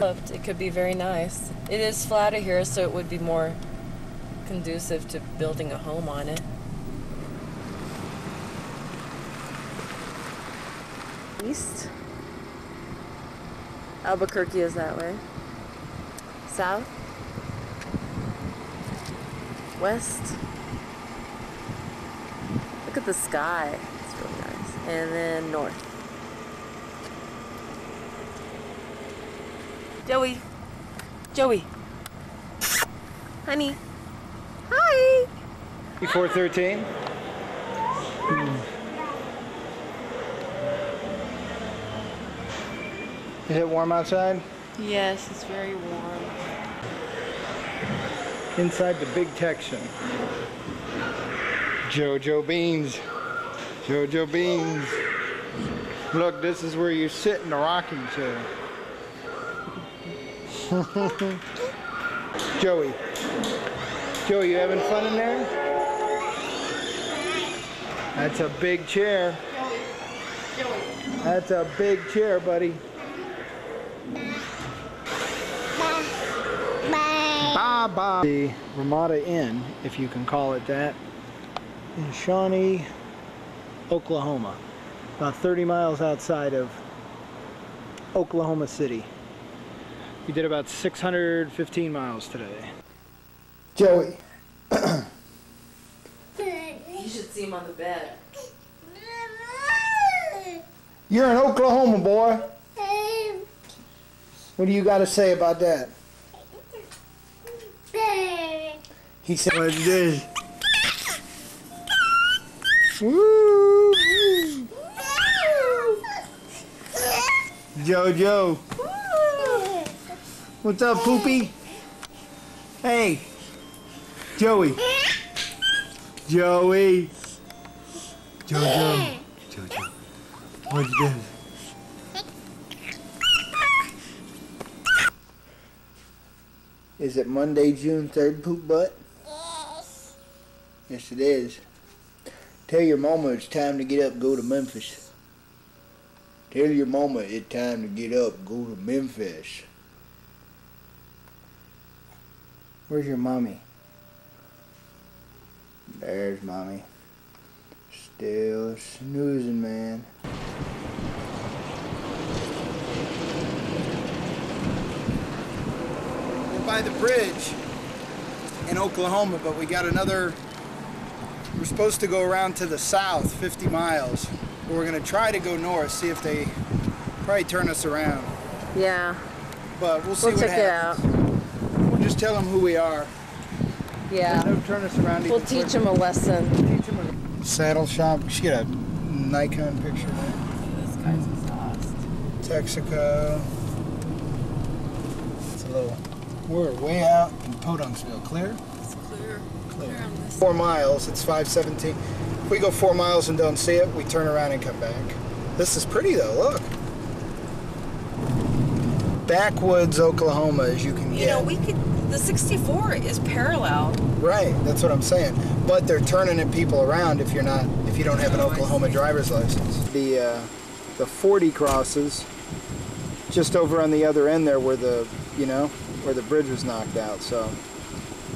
It could be very nice. It is flatter here, so it would be more conducive to building a home on it. East. Albuquerque is that way. South. West. Look at the sky. It's really nice. And then north. Joey. Joey. Honey. Hi. 413. Hmm. Is it warm outside? Yes, it's very warm. Inside the big Texan. Jojo Beans. Jojo Beans. Look, this is where you sit in the rocking chair. Joey. Joey, you having fun in there? That's a big chair. That's a big chair, buddy. Baba. The Ramada Inn, if you can call it that, in Shawnee, Oklahoma. About 30 miles outside of Oklahoma City. We did about 615 miles today. Joey. You should see him on the bed. You're in Oklahoma, boy. What do you got to say about that? He said, What's this? Woo! Jojo. What's up, Poopy? Hey. Joey. Joey. Jojo. Jojo. What's this? Is it Monday, June 3rd, poop butt? Yes. Yes, it is. Tell your mama it's time to get up go to Memphis. Tell your mama it's time to get up go to Memphis. Where's your mommy? There's mommy. Still snoozing, man. We're by the bridge in Oklahoma, but we got another. We're supposed to go around to the south, 50 miles. But we're gonna try to go north, see if they probably turn us around. Yeah, But we'll see we'll what check it out. Happens. We'll tell them who we are. Yeah, They'll turn us around. we'll teach them a lesson. Teach 'em a- Saddle shop. You should get a Nikon picture there. This guy's exhaust. Texaco. It's a little. We're way out in Podunksville. Clear? It's clear. Clear. Clear. Four miles. It's 517. If we go four miles and don't see it, we turn around and come back. This is pretty though. Look. Backwoods, Oklahoma, as you can get. You know, we could. The 64 is parallel. Right, that's what I'm saying. But they're turning people around if you're not, if you don't have an Oklahoma driver's license. The uh, the 40 crosses, just over on the other end there, where the you know where the bridge was knocked out. So,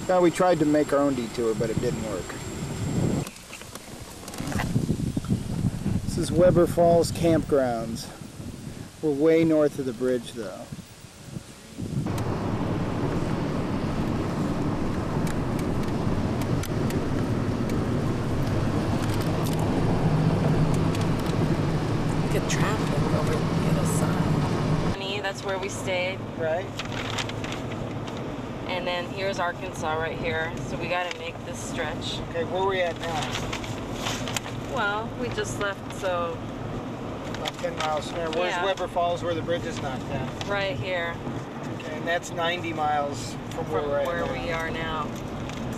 yeah, we tried to make our own detour, but it didn't work. This is Weber Falls Campgrounds. We're way north of the bridge, though. Good traffic over the other side. That's where we stayed. Right. And then here's Arkansas right here. So we got to make this stretch. Okay, where are we at now? Well, we just left, so About 10 miles from there. Where's Yeah. Weber Falls where the bridge is knocked down? right here Okay, and that's 90 miles from where from we're at where we are now.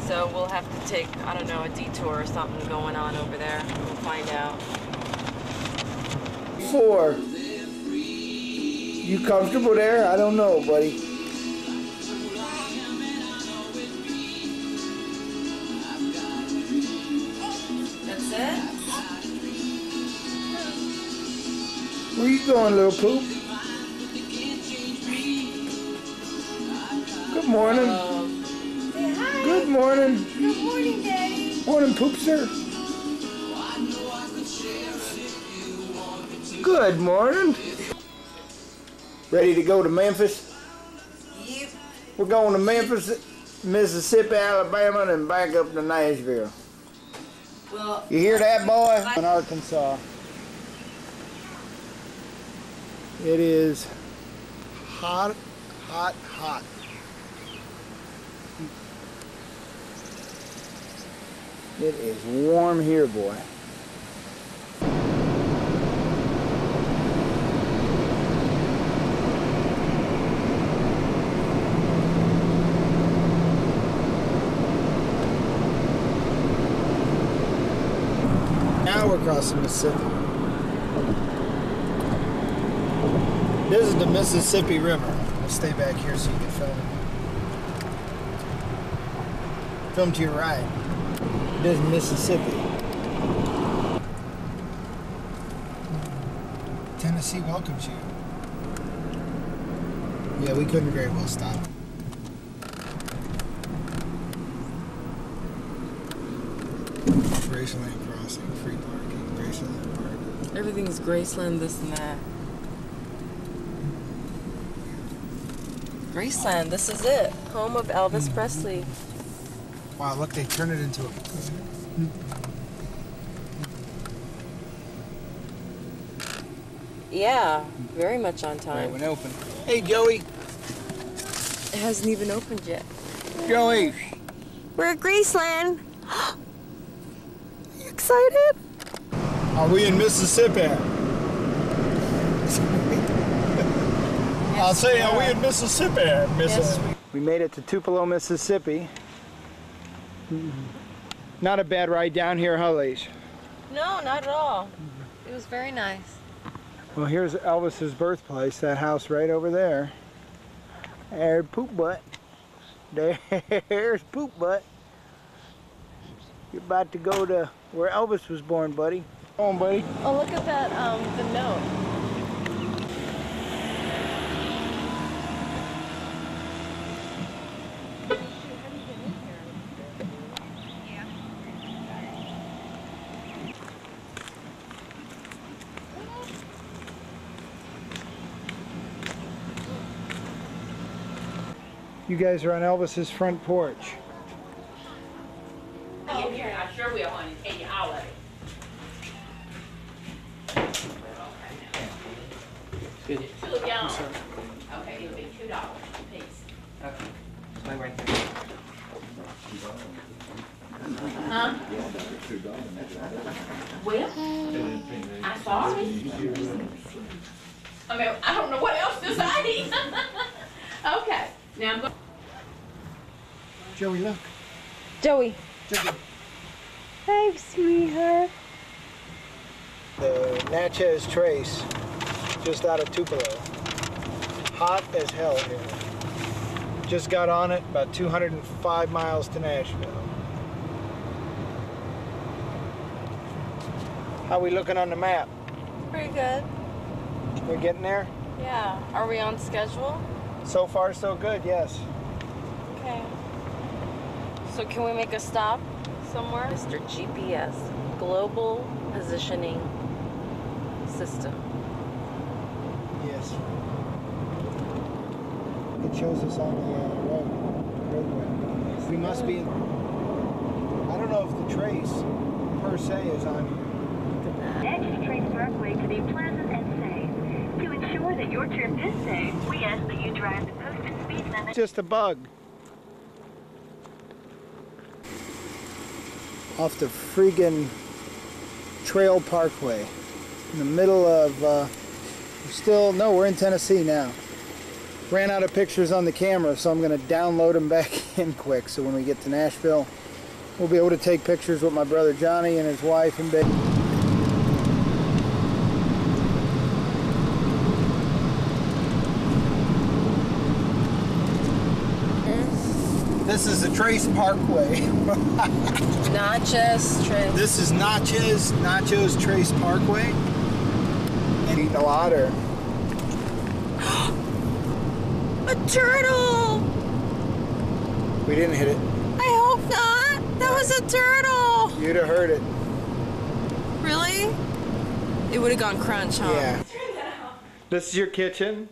So we'll have to take, I don't know, a detour or something going on over there. We'll find out. Four. You comfortable there? I don't know, buddy. That's it? Where you going, little poop? Good morning. Uh, Say hi. Good morning. Good morning, Daddy. Morning, poopster. Good morning. Ready to go to Memphis? Yep. We're going to Memphis, Mississippi, Alabama, and back up to Nashville. Well, You hear that, boy? In Arkansas. It is hot, hot, hot. It is warm here, boy. Now we're Mississippi. This is the Mississippi River. We'll stay back here so you can film it. Film to your right. This is Mississippi. Tennessee welcomes you. Yeah, we couldn't very well stop. Graceland Crossing, free Park. Everything's Graceland, this and that. Graceland, this is it. Home of Elvis hmm. Presley. Wow, look, they turned it into a. Yeah, very much on Right time. when open. Hey, Joey. It hasn't even opened yet. Joey. We're at Graceland. Are you excited? Are we in Mississippi? I'll say, are we in Mississippi? Mississippi. We made it to Tupelo, Mississippi. Not a bad ride down here, huh, Leish? No, not at all. It was very nice. Well, here's Elvis's birthplace, that house right over there. There's Poop Butt. There's Poop Butt. You're about to go to where Elvis was born, buddy. Come on, buddy. Oh, look at that, um, the note. You guys are on Elvis's front porch. In here, I sure will, honey, tell you all of it. Two of y'all. Okay, it'll be two dollars a piece. Okay. Wait right there. Huh? Well, I'm sorry. I mean, I don't know what else to say. Okay, now I'm going. Joey, look. Joey. Hi, sweetheart. The Natchez Trace, just out of Tupelo. Hot as hell here. Just got on it, about 205 miles to Nashville. How we looking on the map? Pretty good. We're getting there? Yeah. Are we on schedule? So far, so good, yes. Okay. So can we make a stop somewhere? Mr. GPS, Global Positioning System. Yes. It shows us on the uh, road, roadway. We must be in, I don't know if the trace per se is on here. Trace Parkway to be pleasant and safe. To ensure that your trip is safe, we ask that you drive the posted speed limit. Just a bug. Off the friggin' Trail Parkway. In the middle of, uh, still, no, we're in Tennessee now. Ran out of pictures on the camera, so I'm gonna download them back in quick. So when we get to Nashville, we'll be able to take pictures with my brother Johnny and his wife and baby. This is the Trace Parkway. Natchez Trail. This is Natchez, Nachos Trace Parkway. And eating a otter. A turtle! We didn't hit it. I hope not. That was a turtle. You'd have heard it. Really? It would have gone crunch, huh? Yeah. This is your kitchen.